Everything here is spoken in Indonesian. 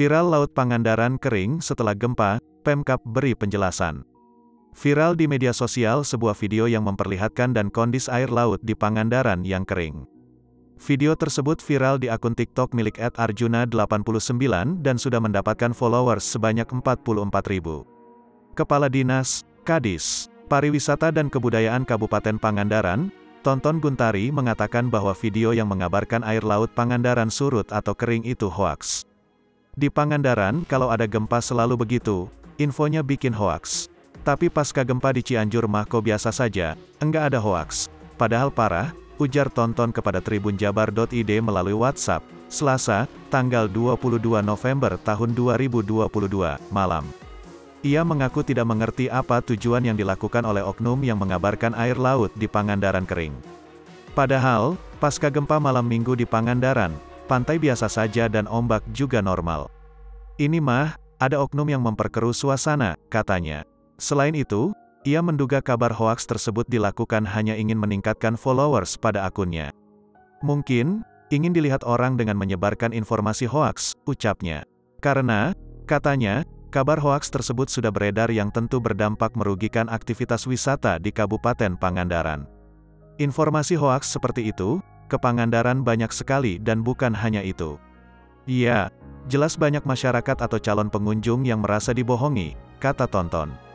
Viral Laut Pangandaran kering setelah gempa, Pemkap beri penjelasan. Viral di media sosial sebuah video yang memperlihatkan dan kondisi air laut di Pangandaran yang kering. Video tersebut viral di akun TikTok milik @arjuna89 dan sudah mendapatkan followers sebanyak 44.000. Kepala Dinas, Kadis, Pariwisata dan Kebudayaan Kabupaten Pangandaran, Tonton Guntari mengatakan bahwa video yang mengabarkan air laut Pangandaran surut atau kering itu hoaks. Di Pangandaran, kalau ada gempa selalu begitu, infonya bikin hoaks. Tapi pasca gempa di Cianjur mah kok biasa saja, enggak ada hoaks. Padahal parah, ujar tonton kepada tribunjabar.id melalui WhatsApp, Selasa, tanggal 22 November tahun 2022, malam. Ia mengaku tidak mengerti apa tujuan yang dilakukan oleh oknum yang mengabarkan air laut di Pangandaran kering. Padahal, pasca gempa malam minggu di Pangandaran, pantai biasa saja dan ombak juga normal. Ini mah, ada oknum yang memperkeruh suasana, katanya. Selain itu, ia menduga kabar hoaks tersebut dilakukan hanya ingin meningkatkan followers pada akunnya. Mungkin, ingin dilihat orang dengan menyebarkan informasi hoaks, ucapnya. Karena, katanya, kabar hoaks tersebut sudah beredar yang tentu berdampak merugikan aktivitas wisata di Kabupaten Pangandaran. Informasi hoaks seperti itu, ke Pangandaran banyak sekali dan bukan hanya itu. Iya, jelas banyak masyarakat atau calon pengunjung yang merasa dibohongi, kata Tonton.